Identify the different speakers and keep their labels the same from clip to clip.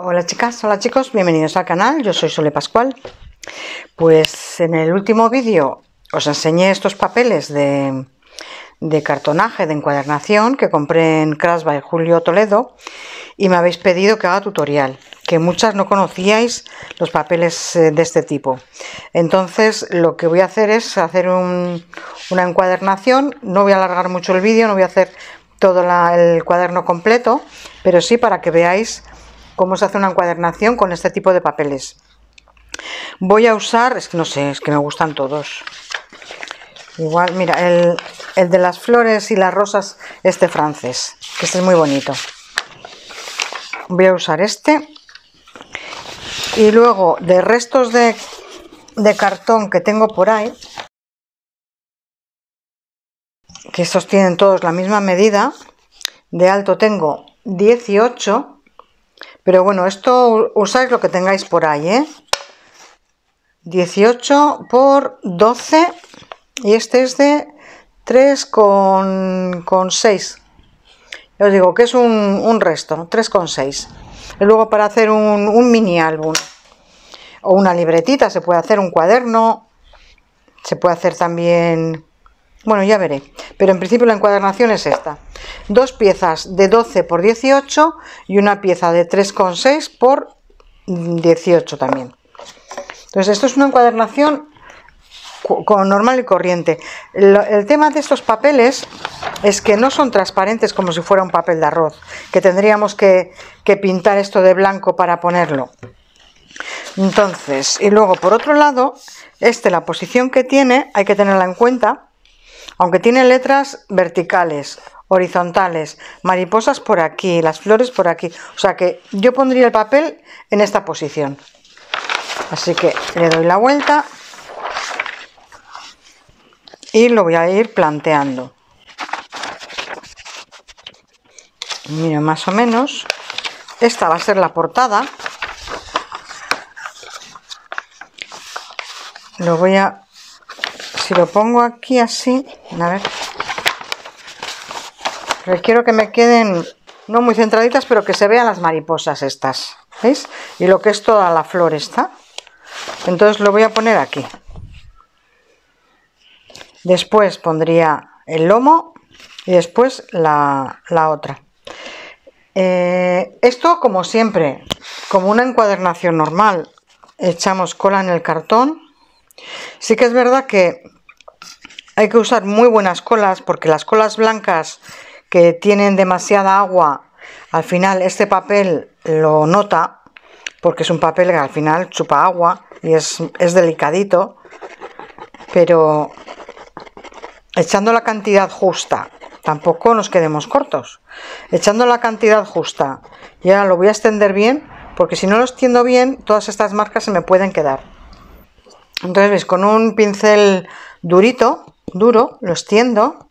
Speaker 1: Hola chicas, hola chicos, bienvenidos al canal, yo soy Sole Pascual. Pues en el último vídeo os enseñé estos papeles de, de cartonaje, de encuadernación que compré en Crash by Julio Toledo y me habéis pedido que haga tutorial, que muchas no conocíais los papeles eh, de este tipo. Entonces lo que voy a hacer es hacer una encuadernación, no voy a alargar mucho el vídeo, no voy a hacer todo el cuaderno completo, pero sí para que veáis cómo se hace una encuadernación con este tipo de papeles. Voy a usar, es que no sé, es que me gustan todos. Igual, mira, el, el de las flores y las rosas, este francés, que este es muy bonito. Voy a usar este. Y luego, de restos de, de cartón que tengo por ahí, que estos tienen todos la misma medida, de alto tengo 18, pero bueno, esto usáis lo que tengáis por ahí, ¿eh? 18 por 12 y este es de 3,6 con, os digo que es un, un resto 3,6 y luego para hacer un, mini álbum o una libretita se puede hacer un cuaderno se puede hacer también bueno ya veré pero en principio la encuadernación es esta dos piezas de 12 por 18 y una pieza de 3,6 por 18 también entonces esto es una encuadernación con normal y corriente. El, tema de estos papeles es que no son transparentes como si fuera un papel de arroz, que tendríamos que, que pintar esto de blanco para ponerlo. Entonces, y luego por otro lado, este, la posición que tiene, hay que tenerla en cuenta, aunque tiene letras verticales, horizontales, mariposas por aquí, las flores por aquí, o sea que yo pondría el papel en esta posición. Así que le doy la vuelta y lo voy a ir planteando. Mira, más o menos. Esta va a ser la portada. Lo voy a... Si lo pongo aquí así... A ver. Quiero que me queden no muy centraditas, pero que se vean las mariposas estas. ¿Veis? Y lo que es toda la flor está. Entonces lo voy a poner aquí. Después pondría el lomo y después la, otra. Eh, esto, como siempre, como una encuadernación normal, echamos cola en el cartón. Sí que es verdad que hay que usar muy buenas colas porque las colas blancas que tienen demasiada agua, al final este papel lo nota porque es un papel que al final chupa agua y es, es delicadito, pero echando la cantidad justa, tampoco nos quedemos cortos, echando la cantidad justa y ahora lo voy a extender bien porque si no lo extiendo bien todas estas marcas se me pueden quedar. Entonces veis, con un pincel durito, duro, lo extiendo.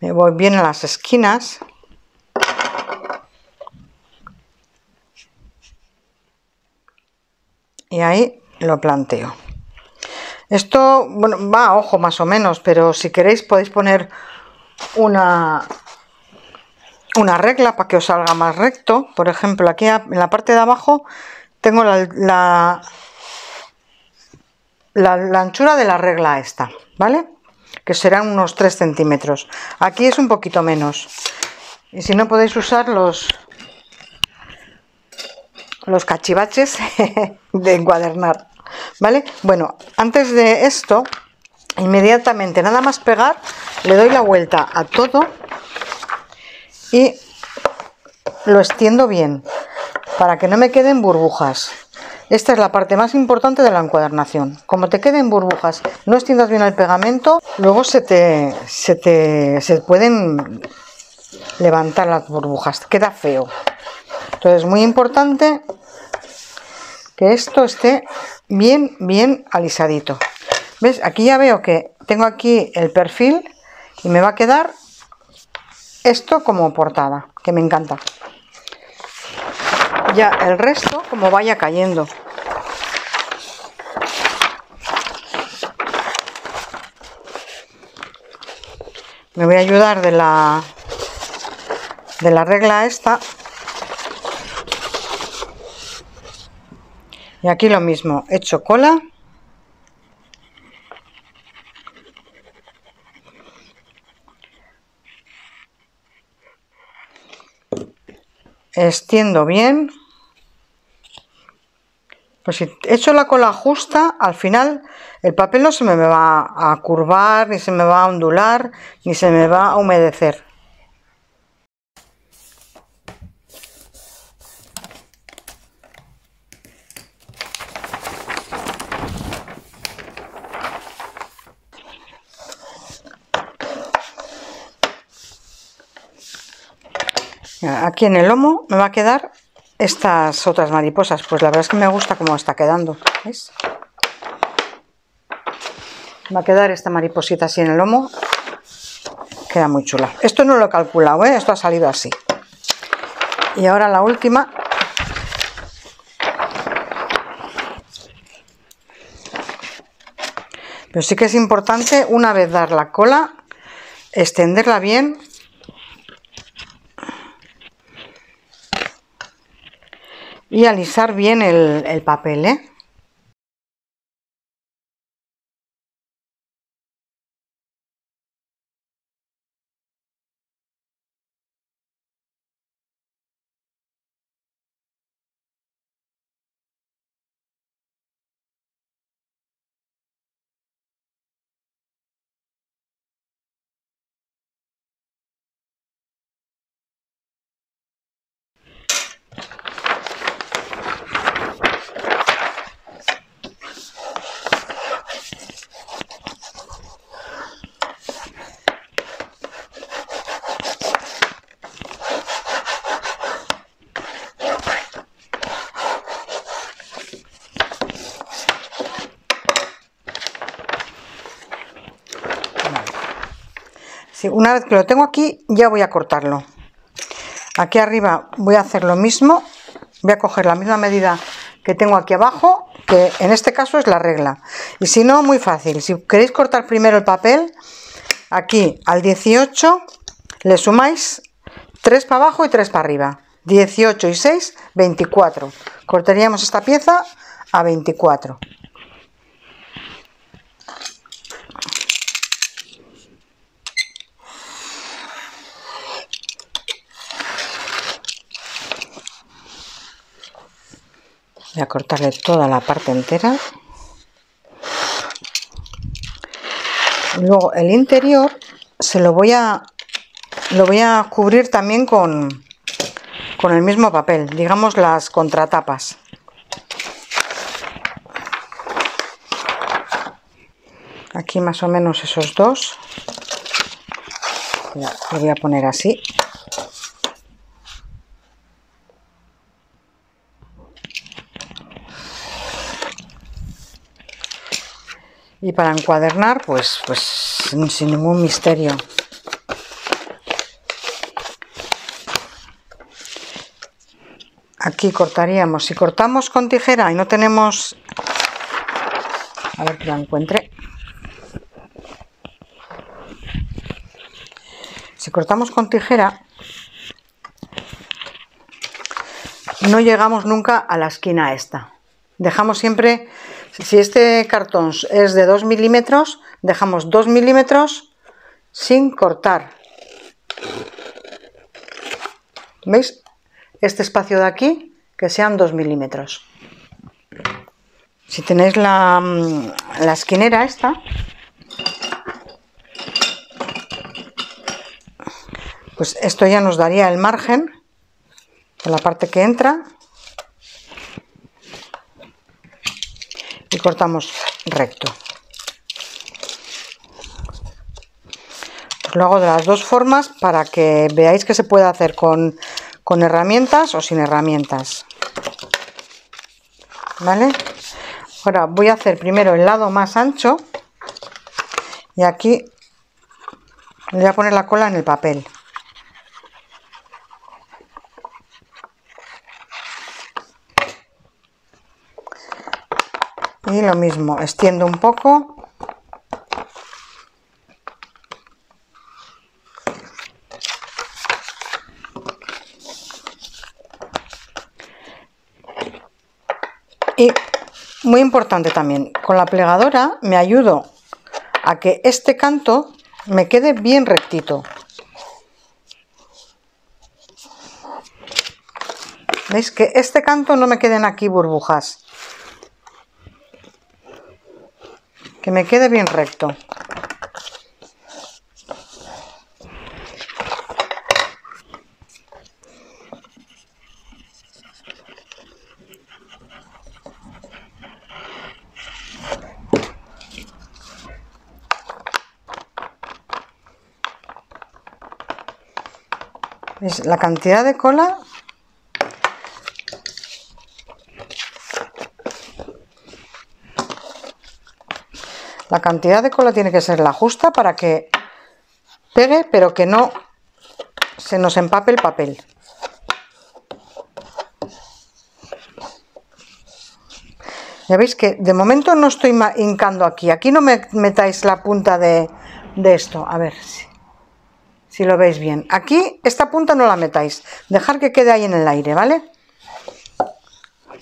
Speaker 1: Me voy bien a las esquinas. Y ahí lo planteo. Esto bueno va a ojo más o menos pero si queréis podéis poner una una regla para que os salga más recto. Por ejemplo aquí en la parte de abajo tengo la, la, anchura de la regla esta vale que serán unos 3 centímetros. Aquí es un poquito menos. Y si no podéis usar los los cachivaches de encuadernar vale bueno antes de esto inmediatamente nada más pegar le doy la vuelta a todo y lo extiendo bien para que no me queden burbujas esta es la parte más importante de la encuadernación como te queden burbujas no extiendas bien el pegamento luego se te se te se pueden levantar las burbujas queda feo entonces, muy importante que esto esté bien, bien alisadito. ¿Ves? Aquí ya veo que tengo aquí el perfil y me va a quedar esto como portada, que me encanta. Ya el resto como vaya cayendo. Me voy a ayudar de la de la regla esta. Y aquí lo mismo, hecho cola extiendo bien. Pues si he hecho la cola justa al final el papel no se me va a curvar ni se me va a ondular ni se me va a humedecer aquí en el lomo me va a quedar estas otras mariposas. Pues la verdad es que me gusta cómo está quedando. Va a quedar esta mariposita así en el lomo. Queda muy chula. Esto no lo he calculado, ¿eh? Esto ha salido así. Y ahora la última. Pero sí que es importante, una vez dar la cola, extenderla bien y alisar bien el, el papel, ¿eh? Una vez que lo tengo aquí, ya voy a cortarlo. Aquí arriba voy a hacer lo mismo. Voy a coger la misma medida que tengo aquí abajo, que en este caso es la regla. Y si no, muy fácil. Si queréis cortar primero el papel, aquí al 18 le sumáis 3 para abajo y 3 para arriba. 18 y 6, 24. Cortaríamos esta pieza a 24. Voy a cortarle toda la parte entera. Luego el interior se lo voy a lo voy a cubrir también con con el mismo papel digamos las contratapas. Aquí más o menos esos dos. Lo voy a poner así y para encuadernar pues, pues sin ningún misterio. Aquí cortaríamos, si cortamos con tijera y no tenemos, a ver que la encuentre, si cortamos con tijera no llegamos nunca a la esquina esta, dejamos siempre si este cartón es de 2 milímetros, dejamos 2 milímetros sin cortar. ¿Veis? Este espacio de aquí, que sean 2 milímetros. Si tenéis la, mm, la esquinera esta, pues esto ya nos daría el margen de la parte que entra cortamos recto. Pues lo hago de las dos formas para que veáis que se puede hacer con, con herramientas o sin herramientas. ¿Vale? Ahora voy a hacer primero el lado más ancho y aquí voy a poner la cola en el papel. y lo mismo extiendo un poco. Y muy importante también con la plegadora me ayudo a que este canto me quede bien rectito. Veis que este canto no me queden aquí burbujas. Que me quede bien recto. La cantidad de cola La cantidad de cola tiene que ser la justa para que pegue, pero que no se nos empape el papel. Ya veis que de momento no estoy hincando aquí. Aquí no me metáis la punta de, esto. A ver si, si lo veis bien. Aquí esta punta no la metáis. Dejar que quede ahí en el aire, ¿vale?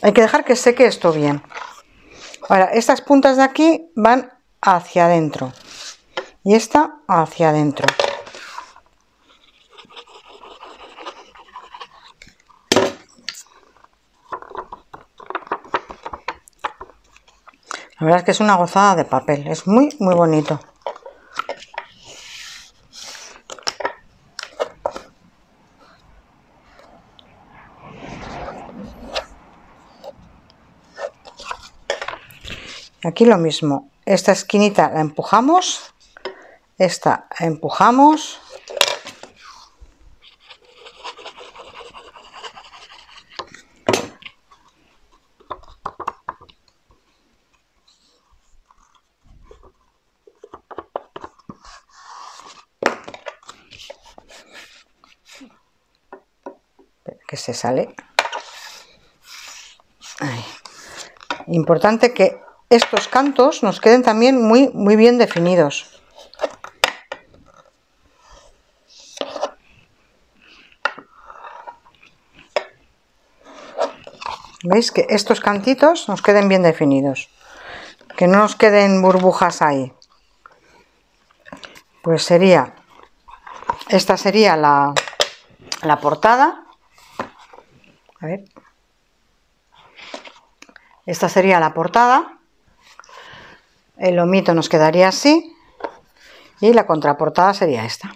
Speaker 1: Hay que dejar que seque esto bien. Ahora, estas puntas de aquí van hacia adentro y esta hacia adentro. La verdad es que es una gozada de papel, es muy muy bonito. Aquí lo mismo, esta esquinita la empujamos, esta empujamos, que se sale. Importante que estos cantos nos queden también muy, muy bien definidos. ¿Veis? Que estos cantitos nos queden bien definidos. Que no nos queden burbujas ahí. Pues sería... Esta sería la, la portada. A ver. Esta sería la portada el lomito nos quedaría así y la contraportada sería esta.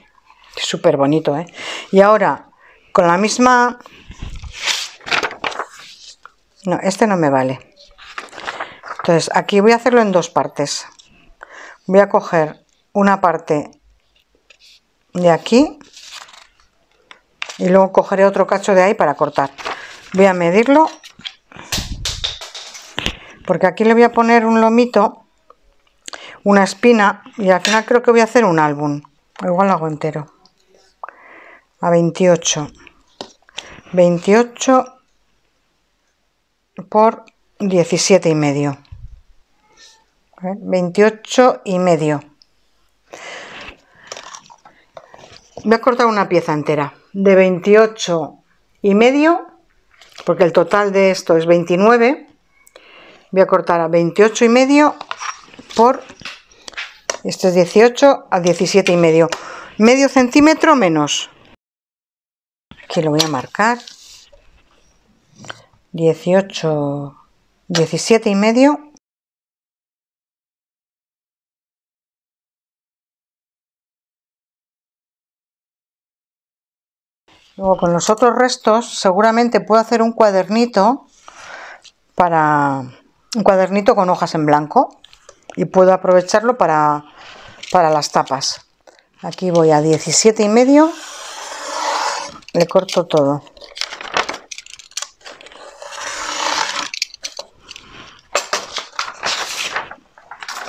Speaker 1: Súper bonito ¿eh? y ahora con la misma no este no me vale. Entonces aquí voy a hacerlo en dos partes. Voy a coger una parte de aquí y luego cogeré otro cacho de ahí para cortar. Voy a medirlo porque aquí le voy a poner un lomito una espina y al final creo que voy a hacer un álbum. Igual lo hago entero. A 28 28 por 17 y medio. 28 y medio. Voy a cortar una pieza entera. De 28 y medio porque el total de esto es 29 voy a cortar a 28 y medio por esto es 18 a 17 y medio. Medio centímetro menos. Aquí lo voy a marcar. 18, 17 y medio. Luego con los otros restos seguramente puedo hacer un cuadernito para un cuadernito con hojas en blanco y puedo aprovecharlo para, para las tapas. Aquí voy a 17 y medio. Le corto todo.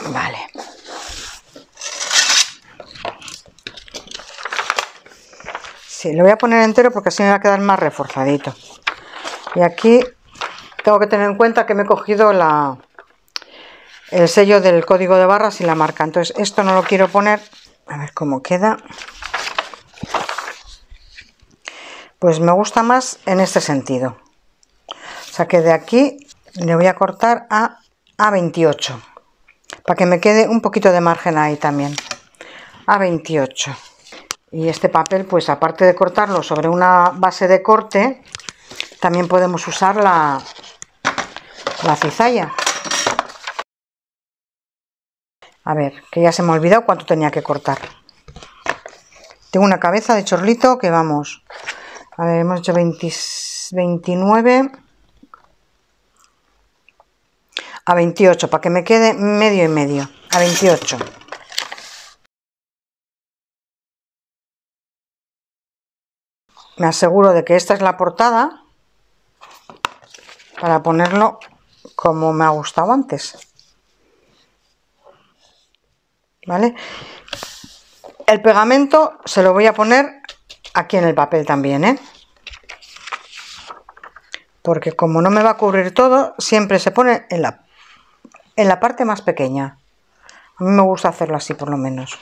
Speaker 1: Vale. Sí, lo voy a poner entero porque así me va a quedar más reforzadito. Y aquí tengo que tener en cuenta que me he cogido la, el sello del código de barras y la marca. Entonces esto no lo quiero poner. A ver cómo queda. Pues me gusta más en este sentido. O sea que de aquí le voy a cortar a a 28 para que me quede un poquito de margen ahí también a 28 y este papel pues aparte de cortarlo sobre una base de corte también podemos usar la, la cizalla a ver que ya se me ha olvidado cuánto tenía que cortar. Tengo una cabeza de chorlito que vamos a ver hemos hecho 29 a 28 para que me quede medio y medio a 28 me aseguro de que esta es la portada para ponerlo como me ha gustado antes vale el pegamento se lo voy a poner aquí en el papel también ¿eh? porque como no me va a cubrir todo siempre se pone en la en la parte más pequeña. A mí me gusta hacerlo así por lo menos.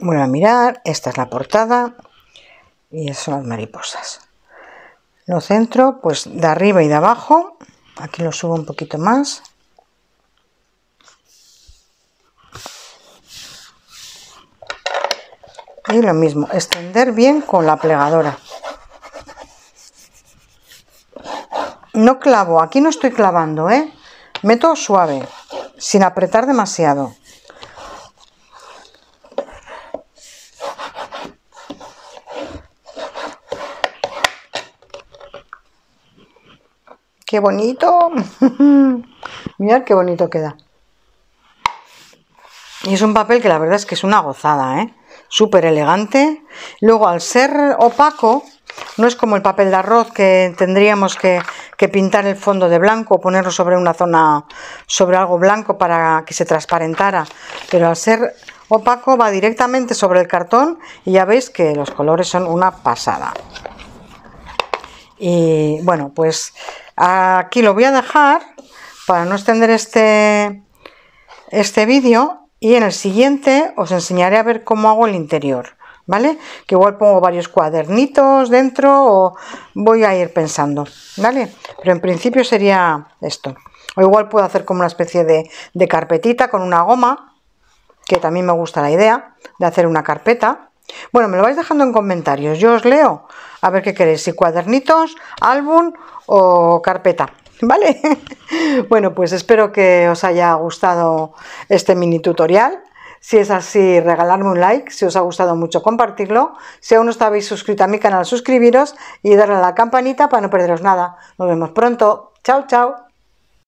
Speaker 1: Voy a mirar, esta es la portada y son las mariposas. Lo centro pues de arriba y de abajo, aquí lo subo un poquito más. y lo mismo extender bien con la plegadora no clavo aquí no estoy clavando ¿eh? meto suave sin apretar demasiado qué bonito mirad qué bonito queda y es un papel que la verdad es que es una gozada ¿eh? súper elegante. Luego, al ser opaco, no es como el papel de arroz que tendríamos que, pintar el fondo de blanco o ponerlo sobre una zona, sobre algo blanco para que se transparentara. Pero al ser opaco va directamente sobre el cartón y ya veis que los colores son una pasada. Y bueno, pues aquí lo voy a dejar para no extender este, este vídeo y en el siguiente os enseñaré a ver cómo hago el interior, ¿vale? Que igual pongo varios cuadernitos dentro o voy a ir pensando, ¿vale? Pero en principio sería esto. O igual puedo hacer como una especie de, de carpetita con una goma, que también me gusta la idea de hacer una carpeta. Bueno, me lo vais dejando en comentarios, yo os leo a ver qué queréis, si cuadernitos, álbum o carpeta. ¿vale? bueno, pues espero que os haya gustado este mini tutorial. Si es así, regalarme un like, si os ha gustado mucho, compartirlo. Si aún no estáis suscrito a mi canal, suscribiros y darle a la campanita para no perderos nada. Nos vemos pronto. Chao, chao.